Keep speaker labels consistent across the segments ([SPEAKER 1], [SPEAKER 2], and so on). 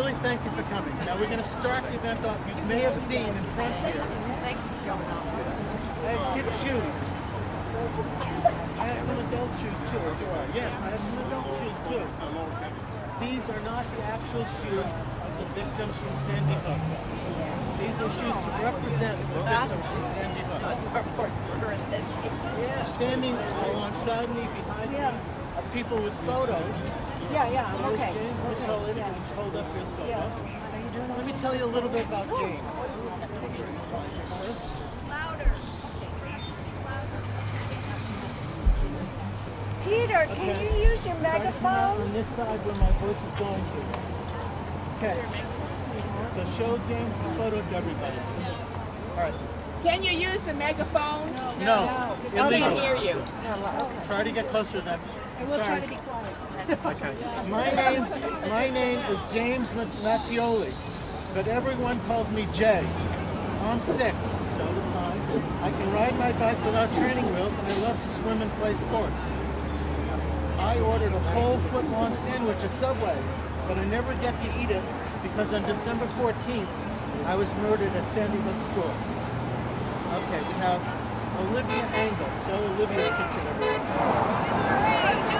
[SPEAKER 1] really thank you for coming. Now we're going to start the event off. You may have seen in front here.
[SPEAKER 2] Thanks for showing up.
[SPEAKER 1] I have kids' shoes. I have some adult shoes too, do I? Yes, I have some adult shoes too. These are not the actual shoes of the victims from Sandy Hook. These are shoes to represent the victims from Sandy Hook. Standing alongside me, behind me, are people with photos.
[SPEAKER 3] Yeah, yeah, I'm okay.
[SPEAKER 1] James Mitchell,
[SPEAKER 3] Okay, yeah.
[SPEAKER 1] hold up his photo.
[SPEAKER 3] Yeah. How you doing?
[SPEAKER 1] Let me tell you a little bit about James. Louder.
[SPEAKER 3] Peter, can you use your
[SPEAKER 1] Try to
[SPEAKER 3] megaphone?
[SPEAKER 1] on this side where my voice is going to. Okay. So show James the photo to everybody. All right.
[SPEAKER 2] Can you use the megaphone?
[SPEAKER 1] No, no.
[SPEAKER 2] I
[SPEAKER 1] illegal.
[SPEAKER 2] can't hear you.
[SPEAKER 1] Try to get closer then.
[SPEAKER 2] We'll try to be quiet.
[SPEAKER 1] My name's my name is James Mattioli, but everyone calls me Jay. I'm six. I can ride my bike without training wheels, and I love to swim and play sports. I ordered a whole foot-long sandwich at Subway, but I never get to eat it because on December 14th, I was murdered at Sandy Hook School. Okay, we have Olivia Engel. Show Olivia's picture. everyone.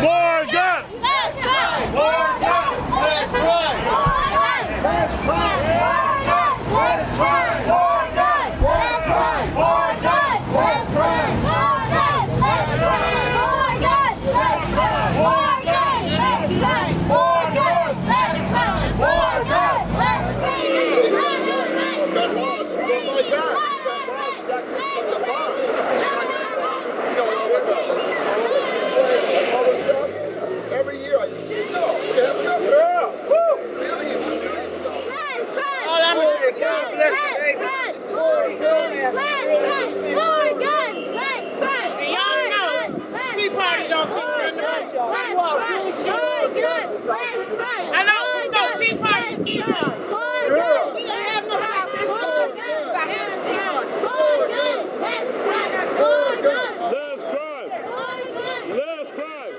[SPEAKER 4] More guns! More guns! Let's run!
[SPEAKER 5] got laws. Oh my God, you got laws stuck from the bars. You know, all the all the stuff. Every year I see it. No, we have enough. Yeah. Woo! Really, if you do it, though.
[SPEAKER 6] Oh, that was God bless the baby. And y'all know, Tea Party don't think nothing about y'all. You all really sure. I know, no, Tea Party is Tea Party. We don't have no South. It's no South.
[SPEAKER 4] Last crime! Last crime!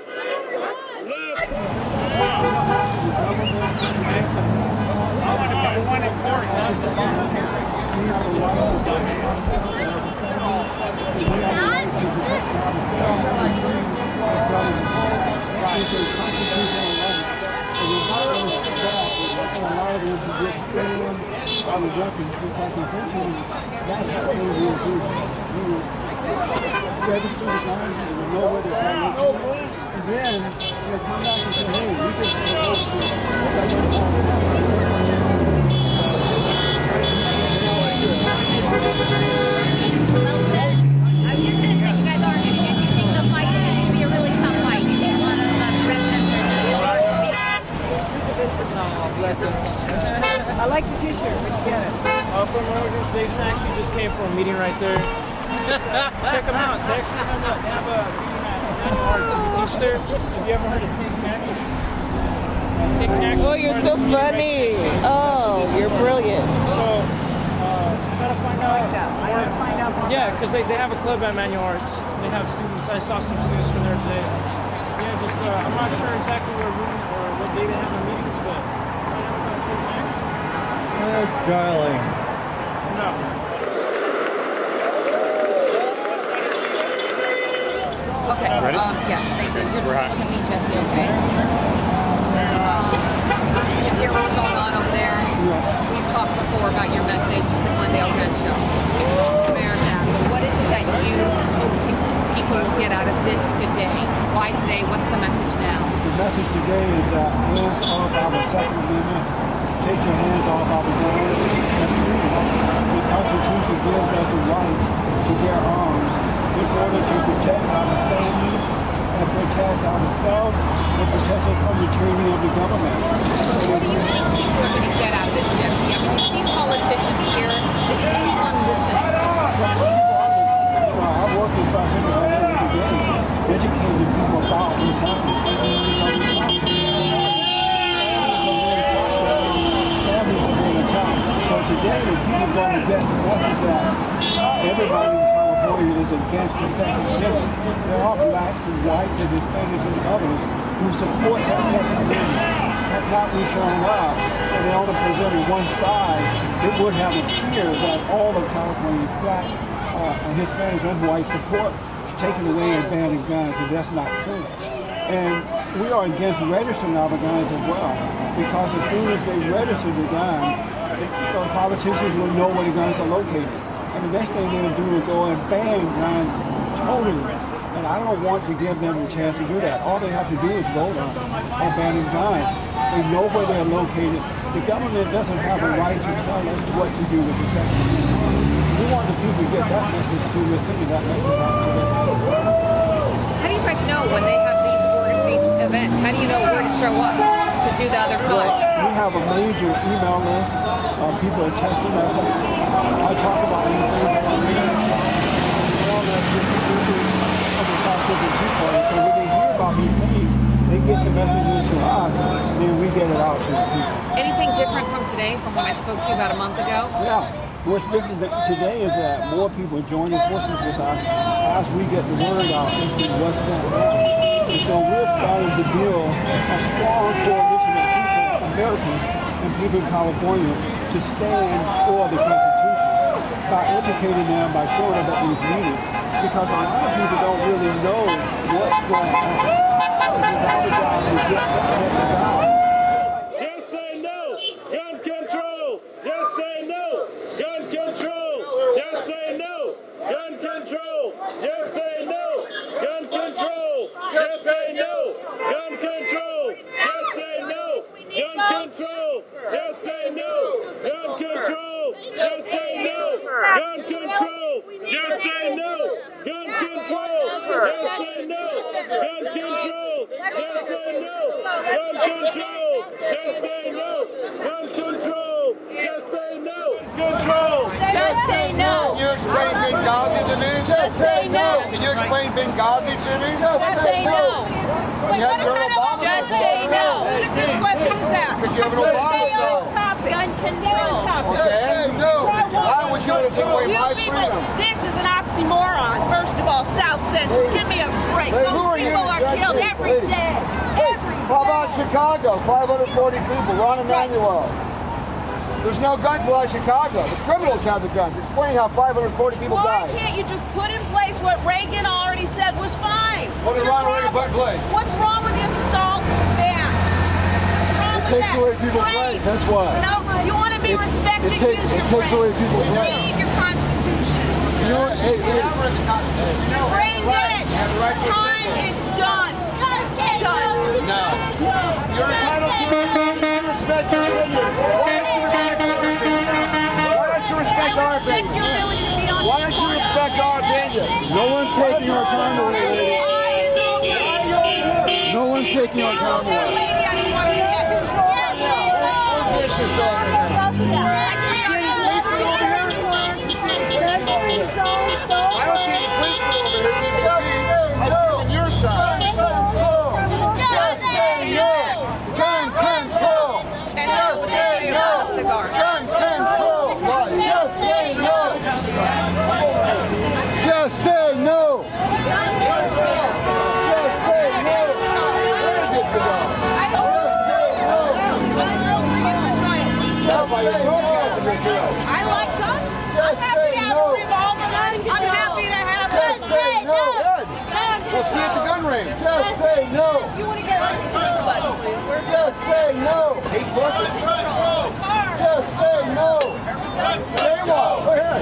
[SPEAKER 4] Last
[SPEAKER 7] I was just gonna say, you guys are gonna get, do you think the fight is gonna be a really tough fight? Do you think a lot of uh, residents are gonna be
[SPEAKER 3] I like the t-shirt. Where'd you get it?
[SPEAKER 8] Uh, from our organization, actually just came from a meeting right there. Check them out. They actually have a, they have a meeting at Manual Arts. You can teach there. Have you ever heard of Taking Action? Uh, Taking
[SPEAKER 9] Oh, you're so funny. Oh, you're brilliant.
[SPEAKER 8] So, uh, try to find out.
[SPEAKER 3] I gotta find out more.
[SPEAKER 8] Yeah, because they, they have a club at Manual Arts. They have students. I saw some students from there today. Yeah, just uh, I'm not sure exactly where room or what day they have the meetings, but find out about Taking Action.
[SPEAKER 4] Yes, darling.
[SPEAKER 8] No.
[SPEAKER 2] Okay. Um, yes, thank you. You're just looking at me, Jesse, okay? Um, you hear what's going on over there? We've talked before about your message, the Glendale Gun Show. Mayor Nap, what is it that you hope to, people will get out of this today? Why today? What's the message now?
[SPEAKER 10] The message today is uh, hands off our Second Amendment. Take your hands off our guns and freedom. The Constitution gives us the right to bear arms in order to protect our families and ourselves and us from the tyranny of the government.
[SPEAKER 2] What do you think people are going to get out of this, Jesse? I mean, we see politicians here. Is anyone listening?
[SPEAKER 10] Well, I work in scientific every day, educating people about what's happening. Because it's happening. Families are being attacked. So today people go to get the message that everybody in against the Second Amendment. There are blacks and whites and Hispanics and others who support that Second Amendment. That's not we showing up and they only presented one side. It would have appeared that all of California's blacks, uh, Hispanics and whites support taking away and banning guns, and that's not true. And we are against registering our guns as well, because as soon as they register the gun, know, politicians will know where the guns are located. And the next thing they'll do is go and ban guns totally. And I don't want to give them a chance to do that. All they have to do is vote on, on banning guns. They know where they're located. The government doesn't have a right to tell us what to do with the Second Amendment. We want the people to get that message to us, sending that message out to them.
[SPEAKER 2] How do you guys know when they have these organ these events? How do you know where to show up to do the other
[SPEAKER 10] Well,
[SPEAKER 2] side?
[SPEAKER 10] we have a major email list. Uh, people are texting us. I talk about anything that I read. All that different issues of the South Central Tea So when they hear about these things, they get the messages to us, then we get it out to the people.
[SPEAKER 2] Anything different from today, from when I spoke to you about a month ago?
[SPEAKER 10] Yeah. What's different today is that more people are joining forces with us as we get the word out as to what's going on. And so we're starting to build a strong coalition of people, Americans, and people in California to stand for the Constitution by educating them, by showing them at these meetings. Because a lot of people don't really know what's going on. It's our job to get that message out.
[SPEAKER 4] Control. Just say no. Gun control. Just say no. Gun control. Just say no. Gun control. Just say no. Control. Just say no.
[SPEAKER 5] Can you explain Benghazi to me?
[SPEAKER 7] Just say no.
[SPEAKER 5] Can you explain Benghazi to me?
[SPEAKER 7] Just say no.
[SPEAKER 5] You have your Obama
[SPEAKER 7] Just say no.
[SPEAKER 3] What question is that?
[SPEAKER 5] Because you have an Obama cell.
[SPEAKER 7] Gun control.
[SPEAKER 5] Okay? No. Why would you want to take away
[SPEAKER 3] You
[SPEAKER 5] my
[SPEAKER 3] people,
[SPEAKER 5] freedom?
[SPEAKER 3] this is an oxymoron. First of all, South Central, give me a break.
[SPEAKER 5] Hey,
[SPEAKER 3] Those people are
[SPEAKER 5] judge
[SPEAKER 3] killed
[SPEAKER 5] me?
[SPEAKER 3] every
[SPEAKER 5] Lady.
[SPEAKER 3] day. Every
[SPEAKER 5] How about Chicago? 540 people. Rahm Emanuel. There's no guns allowed in Chicago. The criminals have the guns. Explain how 540 people
[SPEAKER 3] Why
[SPEAKER 5] died.
[SPEAKER 3] Why can't you just put in place what Reagan already said was fine?
[SPEAKER 5] What did
[SPEAKER 3] What's
[SPEAKER 5] Ronald Reagan put in place?
[SPEAKER 3] What's wrong with the assault ban?
[SPEAKER 5] It takes
[SPEAKER 3] that?
[SPEAKER 5] away people's rights. That's why.
[SPEAKER 3] No, you want to be
[SPEAKER 5] It-
[SPEAKER 3] respected,
[SPEAKER 5] it takes- it takes away people's rights. Know what? Hey, hey.
[SPEAKER 3] Read it. Time is done. Done.
[SPEAKER 5] No. You're entitled to respect your opinion. Why don't you respect our opinion? Why don't you respect our opinion? Why don't you respect our opinion? No one's taking your time away. No one's taking your time away.
[SPEAKER 3] Lady, I just
[SPEAKER 5] So. Say no. He's pushing. Just say no. Say what?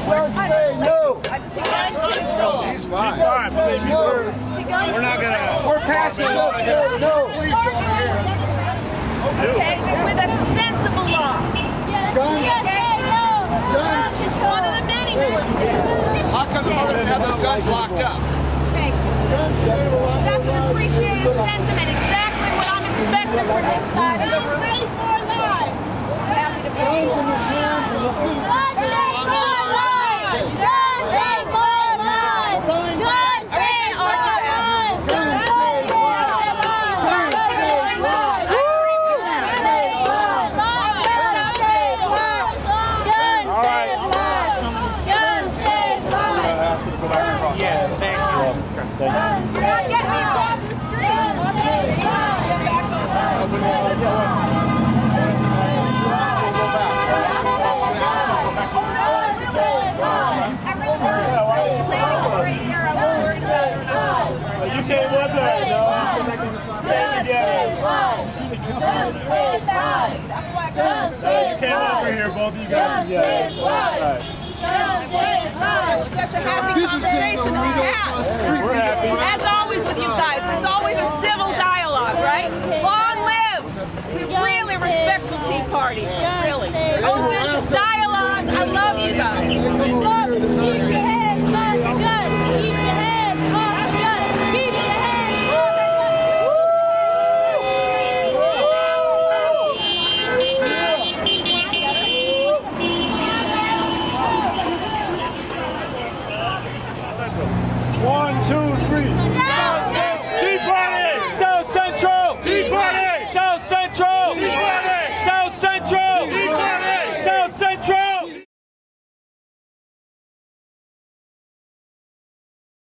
[SPEAKER 5] Just say no.
[SPEAKER 3] I just want to control.
[SPEAKER 4] She's fine. She's fine. Believe me, we're, we're not gonna.
[SPEAKER 5] We're passing up. Say no. Please don't.
[SPEAKER 3] Okay, with a sensible law.
[SPEAKER 5] Guns.
[SPEAKER 3] Guns is one of the many.
[SPEAKER 5] How come the mother have those guns locked up?
[SPEAKER 3] Thank you. That's an appreciated sentiment perspective for this side of the room. Happy to be here.
[SPEAKER 5] party.
[SPEAKER 3] Really. Open dialogue. I
[SPEAKER 4] love you guys.
[SPEAKER 3] Love